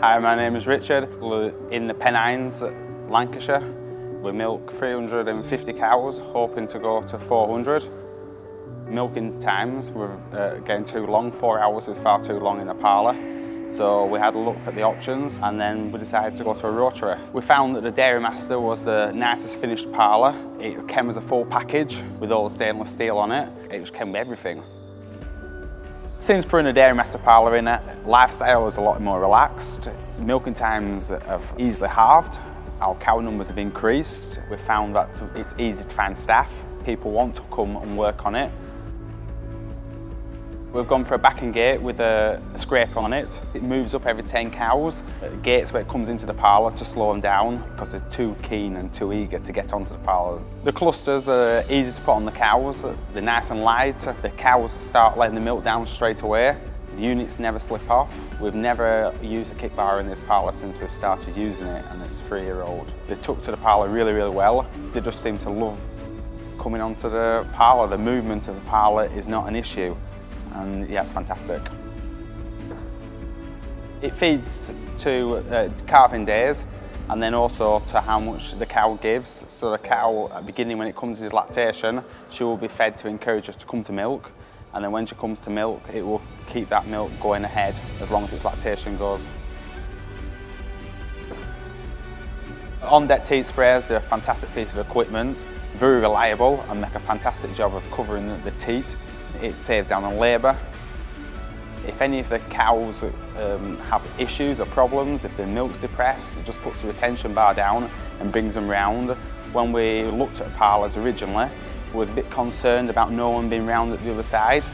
Hi, my name is Richard. We're in the Pennines, Lancashire. We milk 350 cows, hoping to go to 400. Milking times were uh, getting too long, four hours is far too long in a parlour. So we had a look at the options and then we decided to go to a rotary. We found that the Dairymaster was the nicest finished parlour. It came as a full package with all stainless steel on it. It just came with everything. Since putting a Dairymaster parlour in it, lifestyle is a lot more relaxed. Milking times have easily halved. Our cow numbers have increased. We've found that it's easy to find staff. People want to come and work on it. We've gone for a backing gate with a, a scraper on it. It moves up every 10 cows. Uh, gates where it comes into the parlour to slow them down because they're too keen and too eager to get onto the parlour. The clusters are easy to put on the cows. They're nice and light. The cows start letting the milk down straight away. The units never slip off. We've never used a kick bar in this parlour since we've started using it and it's three year old. They took to the parlour really, really well. They just seem to love coming onto the parlour. The movement of the parlour is not an issue and yeah, it's fantastic. It feeds to uh, calving days and then also to how much the cow gives. So the cow, at the beginning when it comes to lactation, she will be fed to encourage us to come to milk. And then when she comes to milk, it will keep that milk going ahead as long as its lactation goes. On-deck teat sprayers, they're a fantastic piece of equipment, very reliable and make a fantastic job of covering the, the teat. It saves down on labour. If any of the cows um, have issues or problems, if the milk's depressed, it just puts the retention bar down and brings them round. When we looked at parlours originally, was a bit concerned about no one being round at the other side.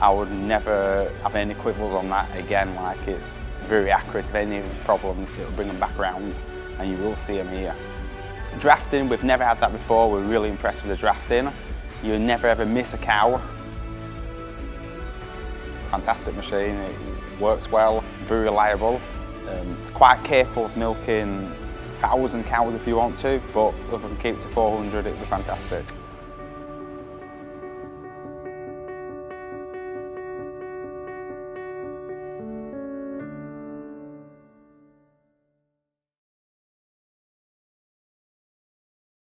I would never have any quibbles on that again, like it's very accurate. If any problems, it'll bring them back round and you will see them here. Drafting, we've never had that before. We're really impressed with the drafting. You never ever miss a cow fantastic machine, it works well, very reliable. Um, it's quite capable of milking 1,000 cows if you want to, but if we can keep it to 400, it'd be fantastic.